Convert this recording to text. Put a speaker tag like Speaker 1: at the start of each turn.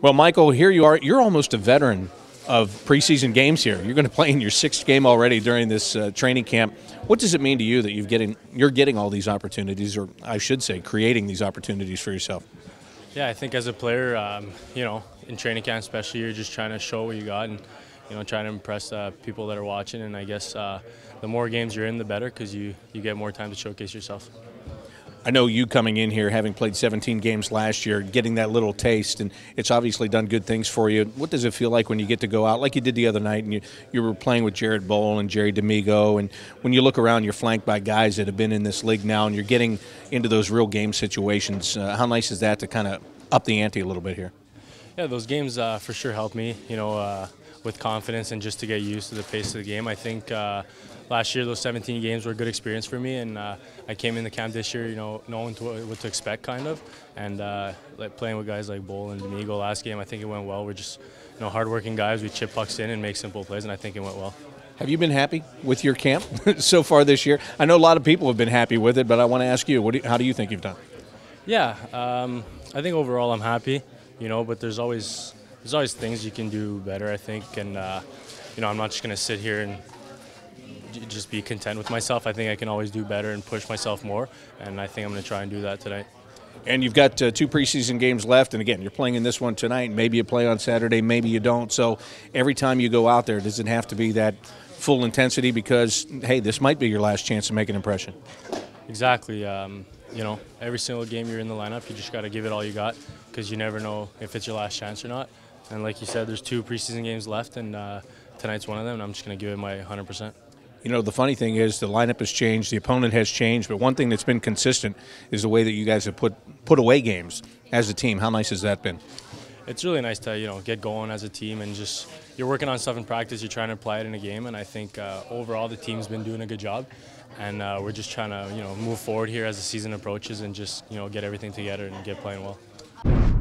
Speaker 1: Well, Michael, here you are. You're almost a veteran of preseason games here. You're going to play in your sixth game already during this uh, training camp. What does it mean to you that you've getting you're getting all these opportunities, or I should say, creating these opportunities for yourself?
Speaker 2: Yeah, I think as a player, um, you know, in training camp especially, you're just trying to show what you got and you know trying to impress uh, people that are watching. And I guess uh, the more games you're in, the better because you you get more time to showcase yourself.
Speaker 1: I know you coming in here, having played 17 games last year, getting that little taste, and it's obviously done good things for you. What does it feel like when you get to go out, like you did the other night, and you, you were playing with Jared Boll and Jerry D'Amigo, and when you look around, you're flanked by guys that have been in this league now, and you're getting into those real game situations. Uh, how nice is that to kind of up the ante a little bit here?
Speaker 2: Yeah, those games uh, for sure helped me, you know, uh, with confidence and just to get used to the pace of the game. I think uh, last year those 17 games were a good experience for me, and uh, I came in the camp this year, you know, knowing to, what to expect, kind of, and uh, like playing with guys like Boll and D'Amigo last game, I think it went well. We're just, you know, hardworking guys. We chip pucks in and make simple plays, and I think it went well.
Speaker 1: Have you been happy with your camp so far this year? I know a lot of people have been happy with it, but I want to ask you, do you how do you think you've done?
Speaker 2: Yeah, um, I think overall I'm happy you know. But there's always there's always things you can do better, I think. And uh, you know, I'm not just gonna sit here and just be content with myself. I think I can always do better and push myself more. And I think I'm gonna try and do that tonight.
Speaker 1: And you've got uh, two preseason games left, and again, you're playing in this one tonight. Maybe you play on Saturday, maybe you don't. So every time you go out there, does it have to be that full intensity? Because hey, this might be your last chance to make an impression.
Speaker 2: Exactly. Um, you know, every single game you're in the lineup, you just got to give it all you got because you never know if it's your last chance or not. And like you said, there's two preseason games left, and uh, tonight's one of them. And I'm just going to give it my 100%.
Speaker 1: You know, the funny thing is the lineup has changed, the opponent has changed, but one thing that's been consistent is the way that you guys have put put away games as a team. How nice has that been?
Speaker 2: It's really nice to you know get going as a team and just you're working on stuff in practice, you're trying to apply it in a game, and I think uh, overall the team's been doing a good job and uh, we're just trying to you know move forward here as the season approaches and just you know get everything together and get playing well.